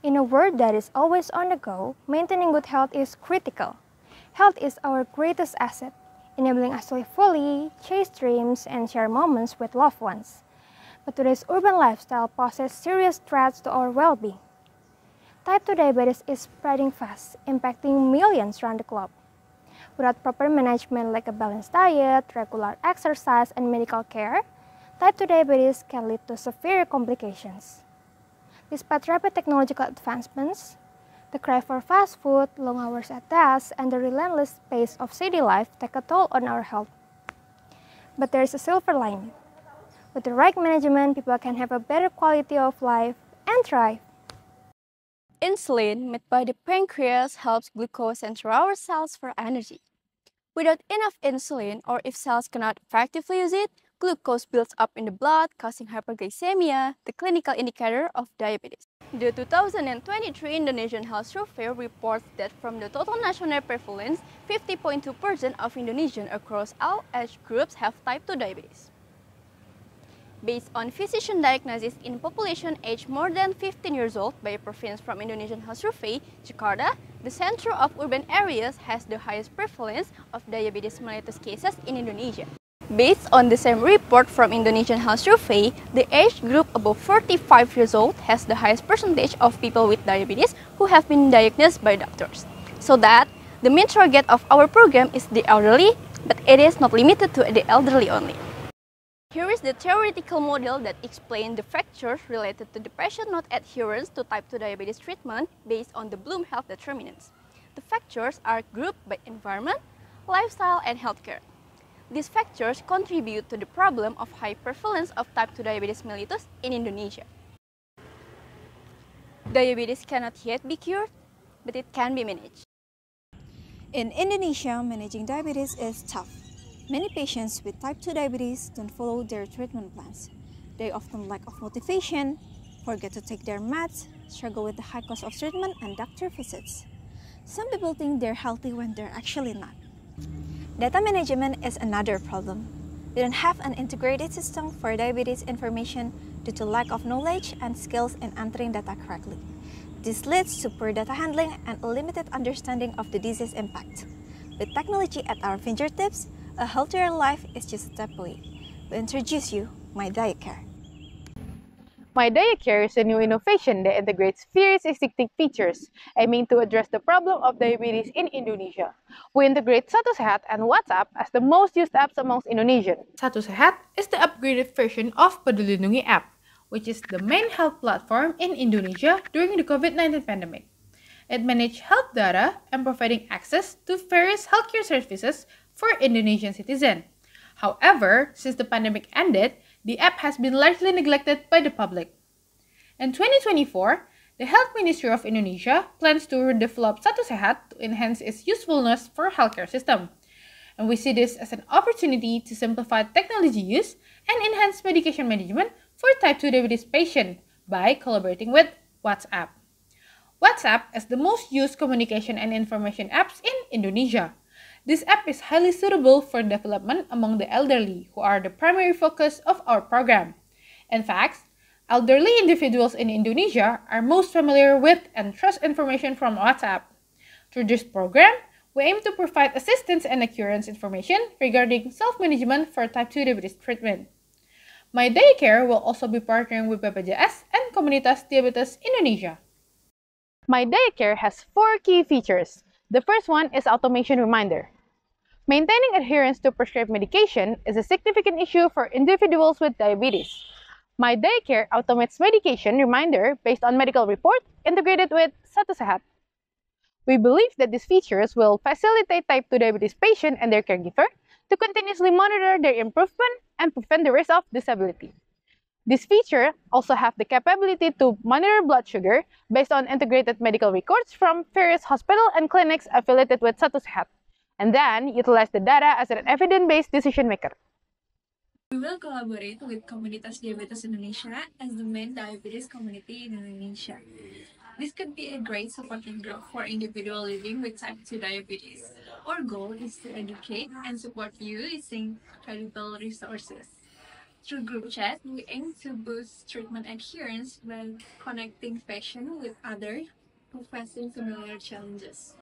In a world that is always on the go, maintaining good health is critical. Health is our greatest asset, enabling us to live fully, chase dreams, and share moments with loved ones. But today's urban lifestyle poses serious threats to our well-being. Type 2 diabetes is spreading fast, impacting millions around the globe. Without proper management like a balanced diet, regular exercise, and medical care, type 2 diabetes can lead to severe complications. Despite rapid technological advancements, the cry for fast food, long hours at desk, and the relentless pace of city life take a toll on our health. But there is a silver lining. With the right management, people can have a better quality of life and thrive. Insulin, made by the pancreas, helps glucose enter our cells for energy. Without enough insulin, or if cells cannot effectively use it, glucose builds up in the blood, causing hyperglycemia, the clinical indicator of diabetes. The 2023 Indonesian Health Survey reports that from the total national prevalence, 50.2% of Indonesians across all age groups have type 2 diabetes. Based on physician diagnosis in population aged more than 15 years old by a province from Indonesian Health Survey, Jakarta, the center of urban areas has the highest prevalence of diabetes mellitus cases in Indonesia. Based on the same report from Indonesian Health Survey, the age group above 45 years old has the highest percentage of people with diabetes who have been diagnosed by doctors. So that the main target of our program is the elderly, but it is not limited to the elderly only. Here is the theoretical model that explains the factors related to the patient not adherence to type 2 diabetes treatment based on the Blum Health determinants. The factors are grouped by environment, lifestyle, and healthcare. These factors contribute to the problem of high prevalence of type 2 diabetes mellitus in Indonesia. Diabetes cannot yet be cured, but it can be managed. In Indonesia, managing diabetes is tough. Many patients with type 2 diabetes don't follow their treatment plans. They often lack of motivation, forget to take their meds, struggle with the high cost of treatment and doctor visits. Some people think they're healthy when they're actually not. Data management is another problem. We don't have an integrated system for diabetes information due to lack of knowledge and skills in entering data correctly. This leads to poor data handling and a limited understanding of the disease impact. With technology at our fingertips, a healthier life is just a step away. We introduce you My DiaCare. My Care is a new innovation that integrates various existing features aiming to address the problem of diabetes in Indonesia. We integrate Satu Sehat and WhatsApp as the most used apps amongst Indonesians. Satu Sehat is the upgraded version of Peduli Lindungi app, which is the main health platform in Indonesia during the COVID-19 pandemic. It manages health data and providing access to various healthcare services for Indonesian citizens. However, since the pandemic ended, the app has been largely neglected by the public. In 2024, the Health Ministry of Indonesia plans to develop Satu Sehat to enhance its usefulness for healthcare system. And we see this as an opportunity to simplify technology use and enhance medication management for type 2 diabetes patients by collaborating with WhatsApp. WhatsApp is the most used communication and information apps in Indonesia. This app is highly suitable for development among the elderly, who are the primary focus of our program. In fact, elderly individuals in Indonesia are most familiar with and trust information from WhatsApp. Through this program, we aim to provide assistance and accurate information regarding self-management for type 2 diabetes treatment. My DiaCare will also be partnering with BPJS and Komunitas Diabetes Indonesia. My DiaCare has four key features. The first one is automation reminder. Maintaining adherence to prescribed medication is a significant issue for individuals with diabetes. My DiaCare automates medication reminder based on medical report integrated with Satu Sehat. We believe that these features will facilitate type 2 diabetes patient and their caregiver to continuously monitor their improvement and prevent the risk of disability. This feature also have the capability to monitor blood sugar based on integrated medical records from various hospital and clinics affiliated with Satu Sehat and then utilize the data as an evidence-based decision maker. We will collaborate with Komunitas Diabetes Indonesia as the main diabetes community in Indonesia. This could be a great supporting group for individuals living with type 2 diabetes. Our goal is to educate and support you using credible resources. Through group chat, we aim to boost treatment adherence by connecting patients with others who facing similar challenges.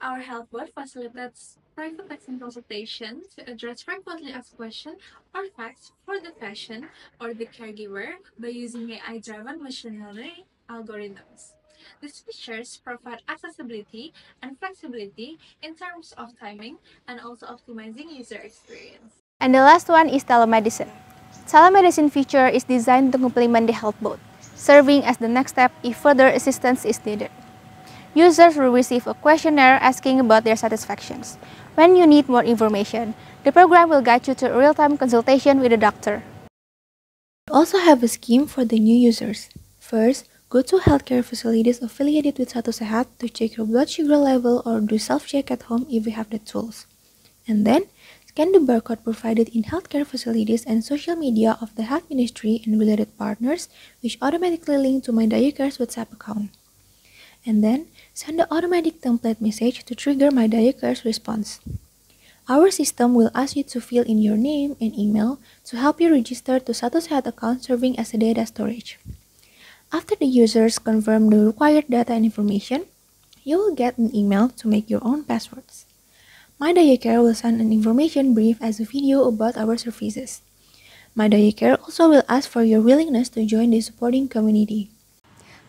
Our health bot facilitates private texting consultation to address frequently asked questions or facts for the patient or the caregiver by using AI-driven machine learning algorithms. These features provide accessibility and flexibility in terms of timing and also optimizing user experience. And the last one is telemedicine. Telemedicine feature is designed to complement the health bot, serving as the next step if further assistance is needed. Users will receive a questionnaire asking about their satisfactions. When you need more information, the program will guide you to a real-time consultation with a doctor. We also have a scheme for the new users. First, Go to healthcare facilities affiliated with Satu Sehat to check your blood sugar level or do self-check at home if you have the tools. And then, scan the barcode provided in healthcare facilities and social media of the health ministry and related partners, which automatically link to my DiaCare's WhatsApp account. And then, send the automatic template message to trigger my DiaCare's response. Our system will ask you to fill in your name and email to help you register to Satu Sehat account serving as a data storage. After the users confirm the required data and information, you will get an email to make your own passwords. My Care will send an information brief as a video about our services. My Care also will ask for your willingness to join the supporting community.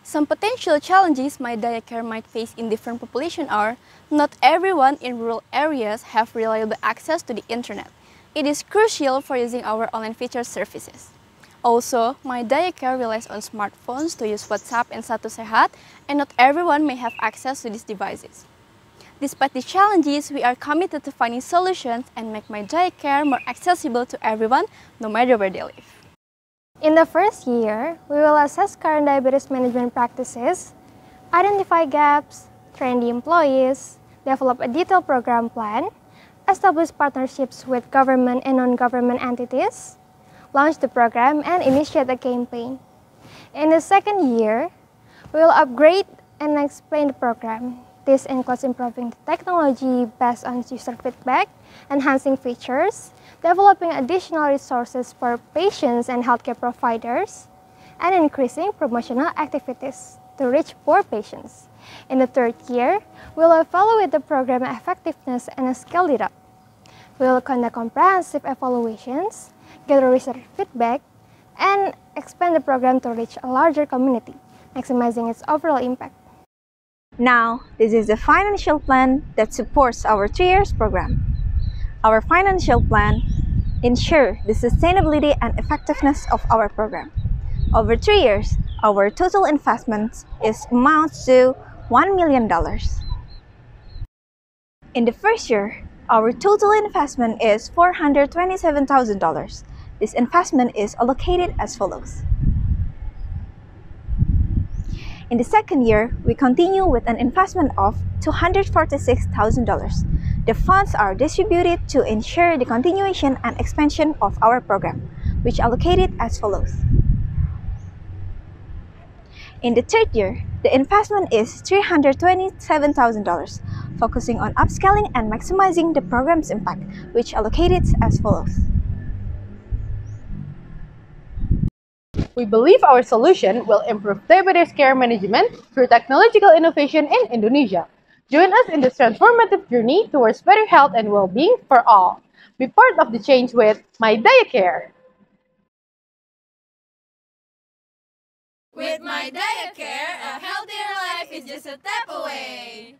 Some potential challenges My Care might face in different population are not everyone in rural areas have reliable access to the internet. It is crucial for using our online feature services. Also, my DiaCare relies on smartphones to use WhatsApp and Satu Sehat, and not everyone may have access to these devices. Despite these challenges, we are committed to finding solutions and make my DiaCare more accessible to everyone, no matter where they live. In the first year, we will assess current diabetes management practices, identify gaps, train the employees, develop a detailed program plan, establish partnerships with government and non-government entities, launch the program, and initiate the campaign. In the second year, we will upgrade and explain the program. This includes improving the technology based on user feedback, enhancing features, developing additional resources for patients and healthcare providers, and increasing promotional activities to reach more patients. In the third year, we will evaluate the program effectiveness and scale it up. We will conduct comprehensive evaluations gather research feedback, and expand the program to reach a larger community, maximizing its overall impact. Now, this is the financial plan that supports our three years program. Our financial plan ensure the sustainability and effectiveness of our program. Over three years, our total investment is amounts to $1 million. In the first year, our total investment is $427,000 this investment is allocated as follows. In the second year, we continue with an investment of $246,000. The funds are distributed to ensure the continuation and expansion of our program, which allocated as follows. In the third year, the investment is $327,000, focusing on upscaling and maximizing the program's impact, which allocated as follows. We believe our solution will improve diabetes care management through technological innovation in Indonesia. Join us in this transformative journey towards better health and well-being for all. Be part of the change with My Care. With My Care, a healthier life is just a step away.